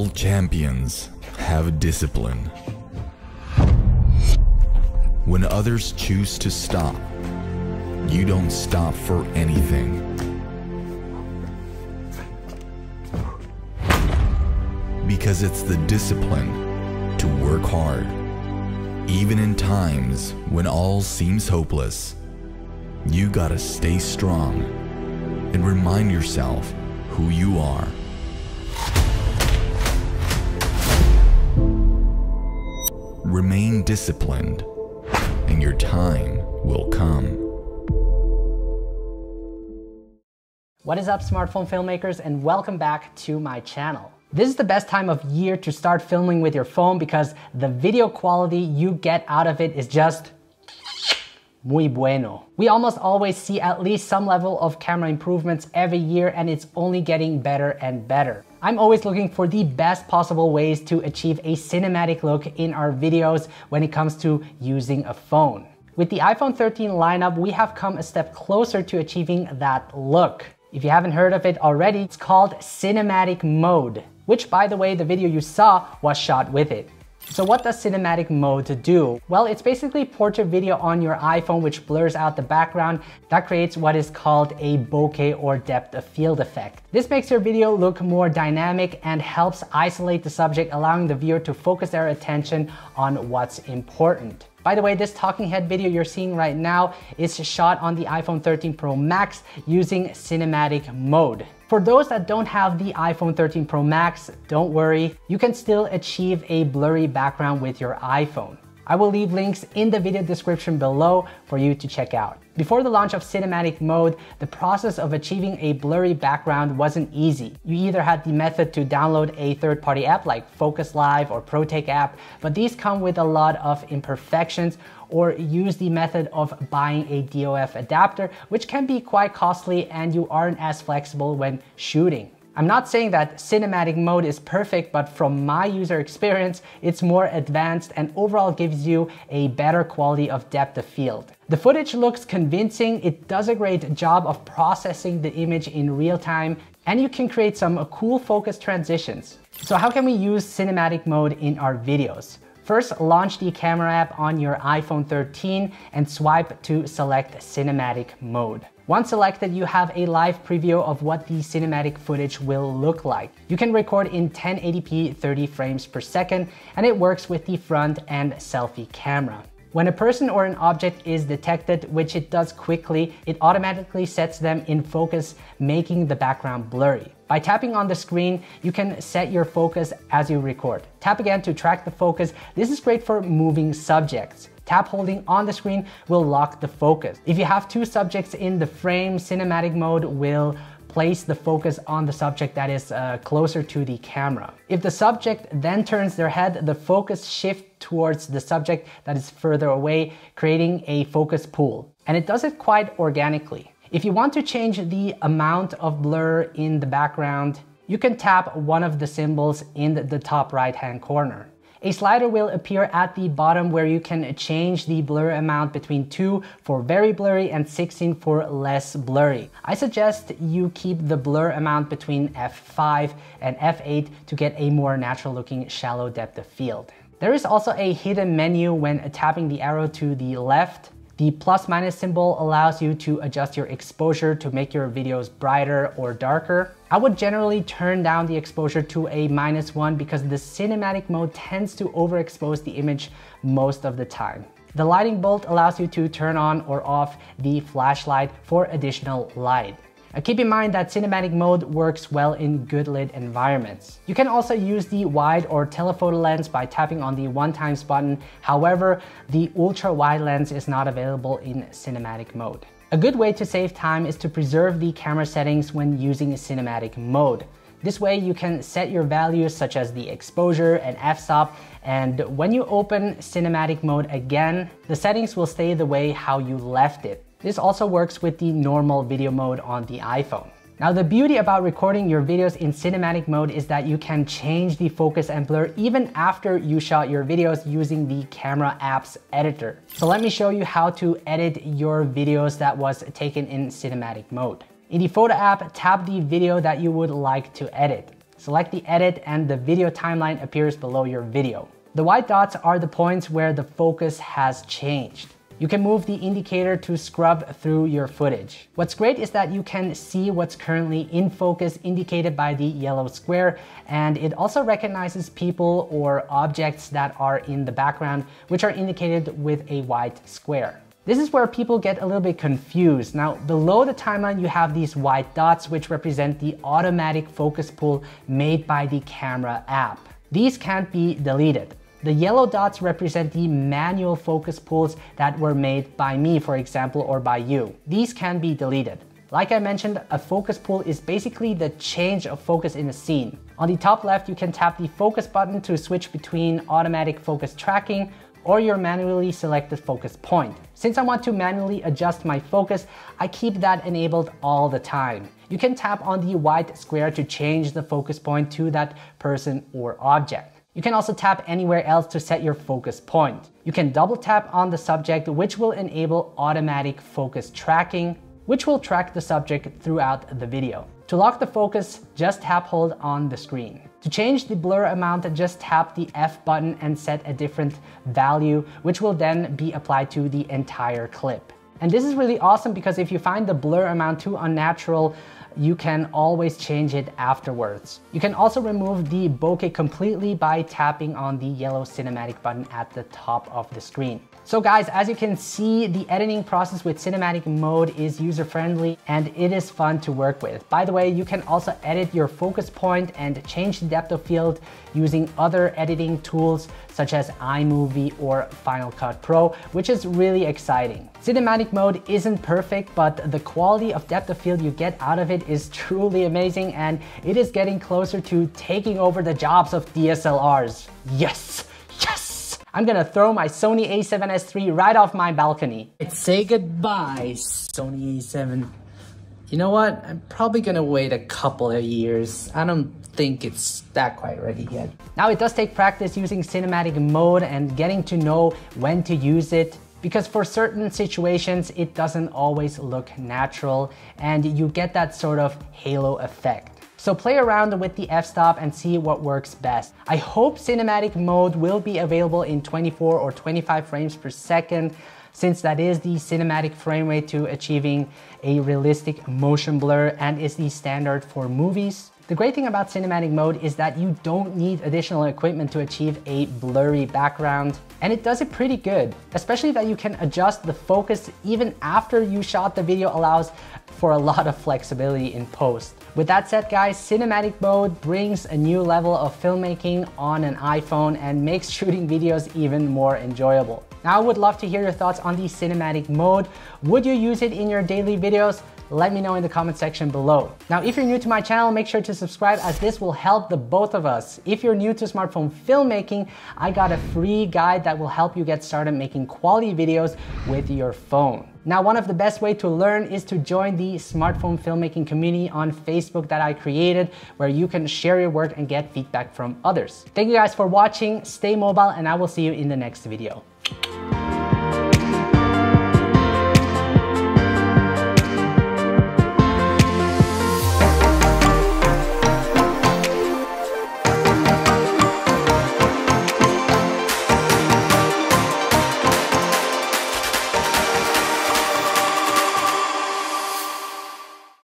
All champions have discipline. When others choose to stop, you don't stop for anything. Because it's the discipline to work hard, even in times when all seems hopeless. You gotta stay strong and remind yourself who you are. Remain disciplined, and your time will come. What is up smartphone filmmakers and welcome back to my channel. This is the best time of year to start filming with your phone because the video quality you get out of it is just muy bueno. We almost always see at least some level of camera improvements every year and it's only getting better and better. I'm always looking for the best possible ways to achieve a cinematic look in our videos when it comes to using a phone. With the iPhone 13 lineup, we have come a step closer to achieving that look. If you haven't heard of it already, it's called cinematic mode, which by the way, the video you saw was shot with it. So what does cinematic mode do? Well, it's basically portrait video on your iPhone which blurs out the background that creates what is called a bokeh or depth of field effect. This makes your video look more dynamic and helps isolate the subject, allowing the viewer to focus their attention on what's important. By the way, this talking head video you're seeing right now is shot on the iPhone 13 Pro Max using cinematic mode. For those that don't have the iPhone 13 Pro Max, don't worry, you can still achieve a blurry background with your iPhone. I will leave links in the video description below for you to check out. Before the launch of cinematic mode, the process of achieving a blurry background wasn't easy. You either had the method to download a third-party app like Focos Live or ProTake app, but these come with a lot of imperfections, or use the method of buying a DOF adapter, which can be quite costly and you aren't as flexible when shooting. I'm not saying that cinematic mode is perfect, but from my user experience, it's more advanced and overall gives you a better quality of depth of field. The footage looks convincing, it does a great job of processing the image in real time, and you can create some cool focus transitions. So how can we use cinematic mode in our videos? First, launch the camera app on your iPhone 13 and swipe to select cinematic mode. Once selected, you have a live preview of what the cinematic footage will look like. You can record in 1080p 30 frames per second, and it works with the front and selfie camera. When a person or an object is detected, which it does quickly, it automatically sets them in focus, making the background blurry. By tapping on the screen, you can set your focus as you record. Tap again to track the focus. This is great for moving subjects. Tap holding on the screen will lock the focus. If you have two subjects in the frame, cinematic mode will place the focus on the subject that is uh, closer to the camera. If the subject then turns their head, the focus shifts towards the subject that is further away, creating a focus pull. And it does it quite organically. If you want to change the amount of blur in the background, you can tap one of the symbols in the top right hand corner. A slider will appear at the bottom where you can change the blur amount between 2 for very blurry and 16 for less blurry. I suggest you keep the blur amount between f5 and f8 to get a more natural looking shallow depth of field. There is also a hidden menu when tapping the arrow to the left the plus minus symbol allows you to adjust your exposure to make your videos brighter or darker. I would generally turn down the exposure to a minus one because the cinematic mode tends to overexpose the image most of the time. The lighting bolt allows you to turn on or off the flashlight for additional light. Keep in mind that cinematic mode works well in good lit environments. You can also use the wide or telephoto lens by tapping on the one times button. However, the ultra wide lens is not available in cinematic mode. A good way to save time is to preserve the camera settings when using cinematic mode. This way you can set your values such as the exposure and f-stop and when you open cinematic mode again, the settings will stay the way how you left it. This also works with the normal video mode on the iPhone. Now the beauty about recording your videos in cinematic mode is that you can change the focus and blur even after you shot your videos using the camera apps editor. So let me show you how to edit your videos that was taken in cinematic mode. In the photo app, tap the video that you would like to edit. select the edit and the video timeline appears below your video. The white dots are the points where the focus has changed. You can move the indicator to scrub through your footage. What's great is that you can see what's currently in focus indicated by the yellow square and it also recognizes people or objects that are in the background which are indicated with a white square. This is where people get a little bit confused. Now, below the timeline, you have these white dots, which represent the automatic focus pull made by the camera app. These can't be deleted. The yellow dots represent the manual focus pulls that were made by me, for example, or by you. These can be deleted. Like I mentioned, a focus pull is basically the change of focus in a scene. On the top left, you can tap the focus button to switch between automatic focus tracking or your manually selected focus point. Since I want to manually adjust my focus, I keep that enabled all the time. You can tap on the white square to change the focus point to that person or object. You can also tap anywhere else to set your focus point. You can double tap on the subject, which will enable automatic focus tracking, which will track the subject throughout the video. To lock the focus, just tap hold on the screen. To change the blur amount, just tap the F button and set a different value, which will then be applied to the entire clip. And this is really awesome because if you find the blur amount too unnatural, you can always change it afterwards. You can also remove the bokeh completely by tapping on the yellow cinematic button at the top of the screen. So guys, as you can see, the editing process with cinematic mode is user-friendly and it is fun to work with. By the way, you can also edit your focus point and change the depth of field using other editing tools such as iMovie or Final Cut Pro, which is really exciting. Cinematic mode isn't perfect, but the quality of depth of field you get out of it is truly amazing and it is getting closer to taking over the jobs of DSLRs. Yes! I'm gonna throw my Sony a7S III right off my balcony. It's say goodbye, Sony a7. You know what? I'm probably gonna wait a couple of years. I don't think it's that quite ready yet. Now it does take practice using cinematic mode and getting to know when to use it because for certain situations it doesn't always look natural and you get that sort of halo effect. So play around with the f-stop and see what works best. I hope cinematic mode will be available in 24 or 25 frames per second since that is the cinematic frame rate to achieving a realistic motion blur and is the standard for movies. The great thing about cinematic mode is that you don't need additional equipment to achieve a blurry background, and it does it pretty good, especially that you can adjust the focus even after you shot the video allows for a lot of flexibility in post. With that said guys, cinematic mode brings a new level of filmmaking on an iPhone and makes shooting videos even more enjoyable. Now I would love to hear your thoughts on the cinematic mode. Would you use it in your daily videos? Let me know in the comment section below. Now, if you're new to my channel, make sure to subscribe as this will help the both of us. If you're new to smartphone filmmaking, I got a free guide that will help you get started making quality videos with your phone. Now, one of the best way to learn is to join the smartphone filmmaking community on Facebook that I created, where you can share your work and get feedback from others. Thank you guys for watching, stay mobile, and I will see you in the next video.